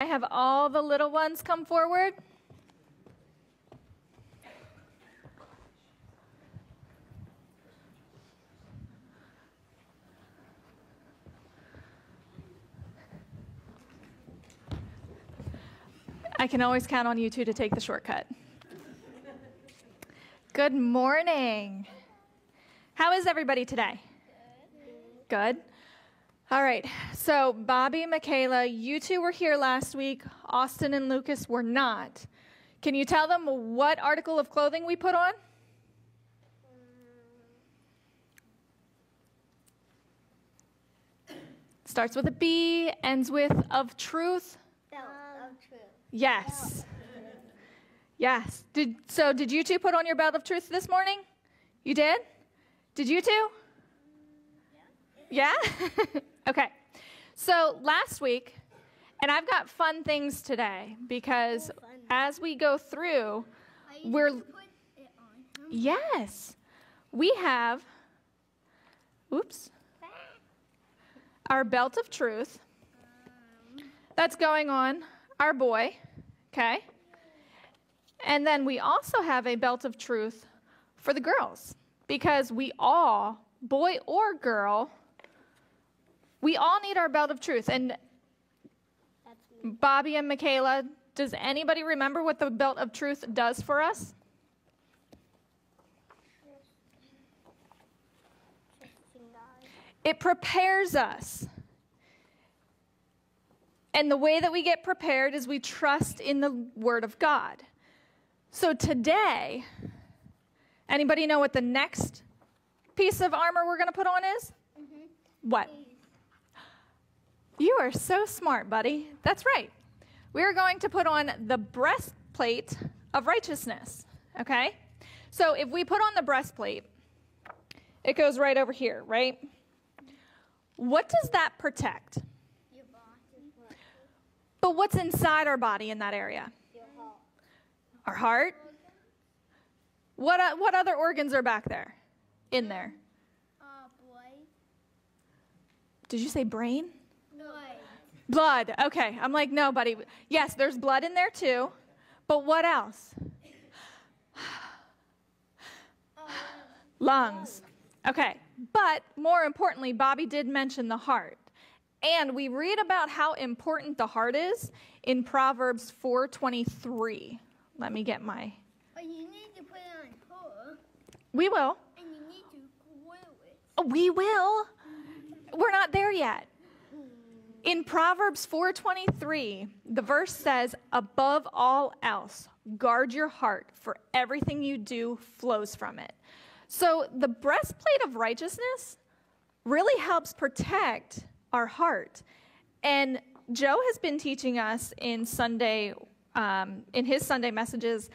I have all the little ones come forward. I can always count on you two to take the shortcut. Good morning. How is everybody today? Good. All right. So, Bobby and Michaela, you two were here last week. Austin and Lucas were not. Can you tell them what article of clothing we put on? Starts with a B, ends with of truth. Belt of truth. Yes. Yes. Did so did you two put on your belt of truth this morning? You did? Did you two? Yeah? okay. So last week, and I've got fun things today because Oh, as we go through, We're- going to put it on? yes, we have oops. Our belt of truth. Um. That's going on our boy, okay? And then we also have a belt of truth for the girls because we all, boy or girl, we all need our belt of truth. And That's. Bobby and Michaela, does anybody remember what the belt of truth does for us? It prepares us. And the way that we get prepared is we trust in the Word of God. So today, anybody know what the next piece of armor we're going to put on is? Mm-hmm. What? You are so smart, buddy. That's right. We're going to put on the breastplate of righteousness. Okay? So if we put on the breastplate, it goes right over here, right? What does that protect? Your body. But what's inside our body in that area? Heart. Our heart? What, o- what other organs are back there? In there? Uh, boy. Did you say brain? Boy. Blood. Okay. I'm like, no, buddy. Yes, there's blood in there too. But what else? Lungs. Okay. But more importantly, Bobby did mention the heart. And we read about how important the heart is in Proverbs 4:23. Let me get my But you need to put it on her, We will. and you need to glue it. We will. We're not there yet. In Proverbs 4:23, the verse says, "Above all else, guard your heart, for everything you do flows from it." So, the breastplate of righteousness really helps protect our heart. And Joe has been teaching us in Sunday, um, in his Sunday messages,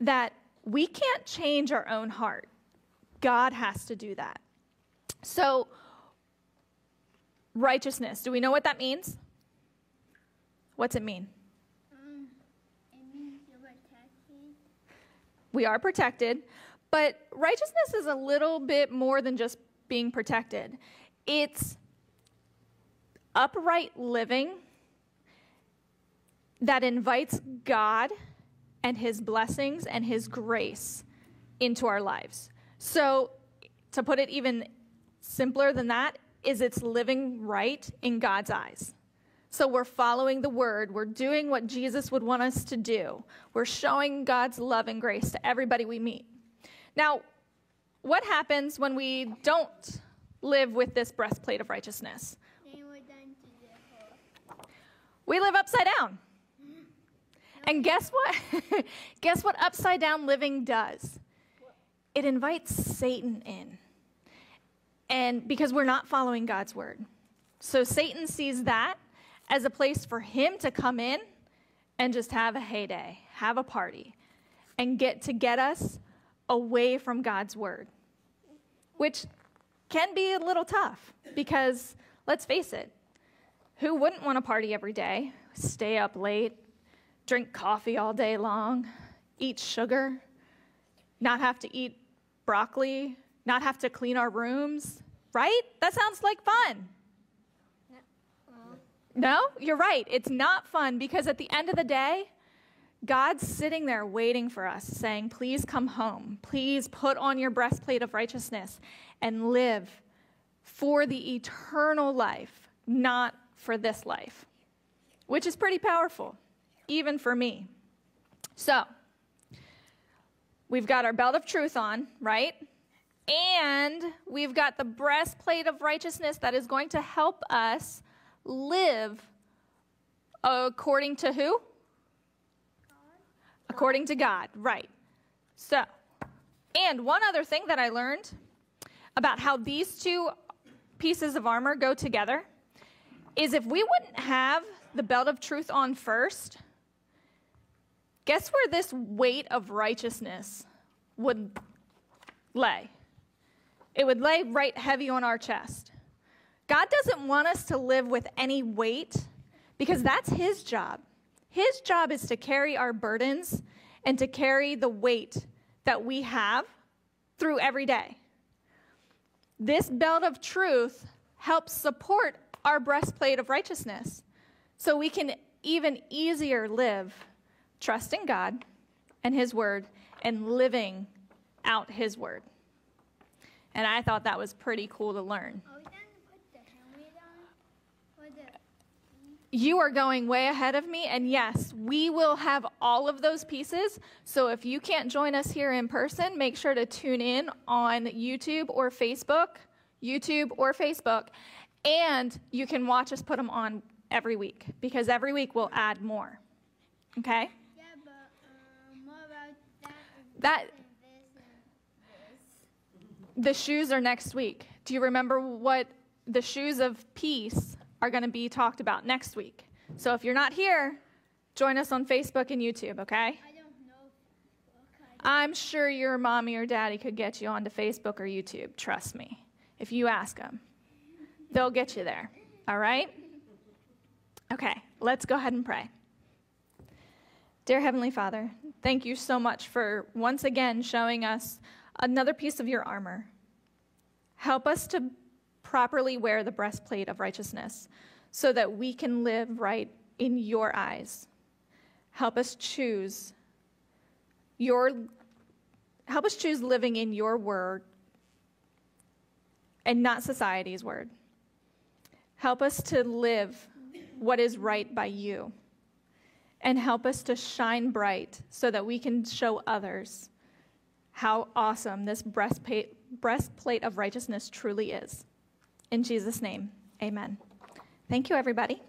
that we can't change our own heart. God has to do that. So, righteousness, do we know what that means? What's it mean? Um, it means. We are protected, but righteousness is a little bit more than just being protected. It's upright living that invites God and his blessings and his grace into our lives. So, to put it even simpler than that, is it's living right in God's eyes. So we're following the word. We're doing what Jesus would want us to do. We're showing God's love and grace to everybody we meet. Now, what happens when we don't live with this breastplate of righteousness? Then we're done to the heart. We live upside down. And guess what? guess what upside down living does? It invites Satan in. And because we're not following God's word. So Satan sees that as a place for him to come in and just have a heyday, have a party, and get to get us away from God's word. Which can be a little tough because let's face it, who wouldn't want to party every day, stay up late, drink coffee all day long, eat sugar, not have to eat broccoli, not have to clean our rooms, right? That sounds like fun. No, you're right. It's not fun because at the end of the day, God's sitting there waiting for us, saying, Please come home. Please put on your breastplate of righteousness and live for the eternal life, not for this life, which is pretty powerful, even for me. So, we've got our belt of truth on, right? And we've got the breastplate of righteousness that is going to help us live according to who? According to God, right. So, and one other thing that I learned about how these two pieces of armor go together is if we wouldn't have the belt of truth on first, guess where this weight of righteousness would lay? It would lay right heavy on our chest. God doesn't want us to live with any weight because that's His job. His job is to carry our burdens and to carry the weight that we have through every day. This belt of truth helps support our breastplate of righteousness so we can even easier live trusting God and His Word and living out His Word. And I thought that was pretty cool to learn. Are we going to put the helmet on? Or the You are going way ahead of me, and yes, we will have all of those pieces. So if you can't join us here in person, make sure to tune in on YouTube or Facebook, YouTube or Facebook, and you can watch us put them on every week because every week we'll add more. Okay? yeah, but um, what about that? That this and this? The shoes are next week. Do you remember what the shoes of peace are going to be talked about next week? So if you're not here, join us on Facebook and YouTube, okay? I don't know. Okay. I'm sure your mommy or daddy could get you onto Facebook or YouTube. Trust me. If you ask them, they'll get you there. All right? Okay, let's go ahead and pray. Dear Heavenly Father, thank you so much for once again showing us another piece of your armor. Help us to properly wear the breastplate of righteousness so that we can live right in your eyes. Help us choose your help us choose living in your word and not society's word. Help us to live what is right by you. And help us to shine bright so that we can show others how awesome this breastplate, breastplate of righteousness truly is. In Jesus' name, amen. Thank you, everybody.